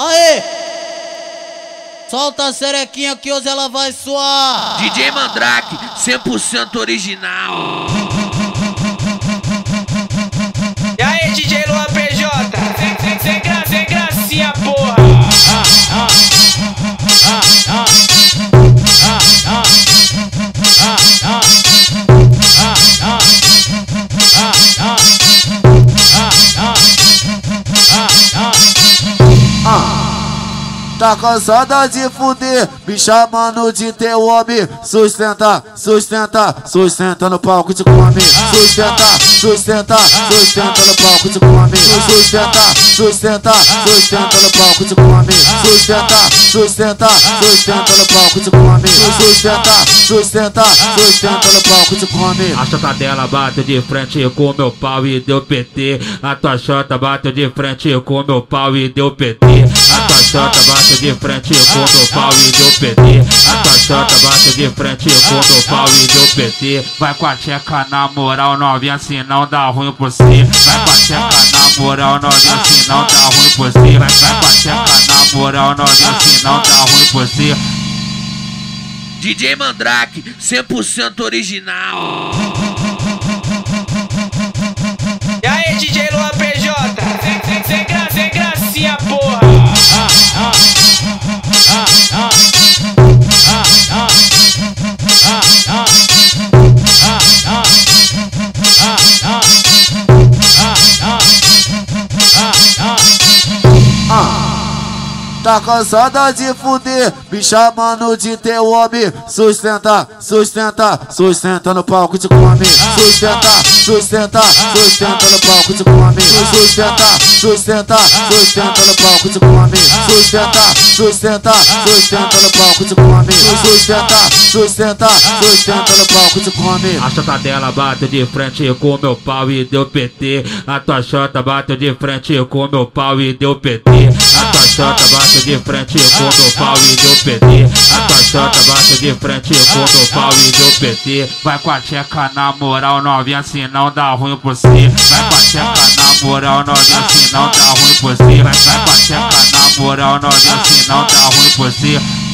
Aê! Solta a serequinha que hoje ela vai suar. DJ Mandrake, 100% original. Tá cansada de fuder, me chamando de teu homem. Sustenta, sustenta, sustenta no palco de come. Sustenta, sustenta, sustenta no palco de come. Sustenta, sustenta, sustenta no palco de come. Sustenta, sustenta, sustenta no palco de come. Sustenta, sustenta, sustenta no palco de come. A chota dela bateu de frente com meu pau e deu PT. A tua chota bateu de frente com meu pau e deu PT. A tua chota bateu de frente com meu pau e deu PT. A tua chota bateu de frente com meu pau e deu PT. Vai com a tcheca na moral, novinha, se não dá ruim por si. Vai com a tcheca na moral, novinha, se não dá ruim por si. Vai, vai com a tcheca na moral, novinha, se não dá ruim por si. DJ Mandrake, 100% original. हाँ Tá cansada de fuder, me chamando de teu homem. Sustenta, sustenta, sustenta no palco de come. Sustenta, sustenta, sustenta no palco de come. Sustenta, sustenta, sustenta no palco de come. Sustenta, sustenta, sustenta no palco de come. Sustenta, sustenta, sustenta no palco de come. A chota dela bateu de frente com meu pau e deu PT. A tua chota bateu de frente com meu pau e deu PT. A tua chota bateu de frente com meu pau e deu PT. A tua chota bateu de frente com meu pau e deu PT. Vai com a tcheca na moral, novinha, se não dá ruim por si. Vai com a tcheca na moral, novinha, se não dá ruim por si. Vai, com a tcheca na moral, novinha, se não dá ruim por si.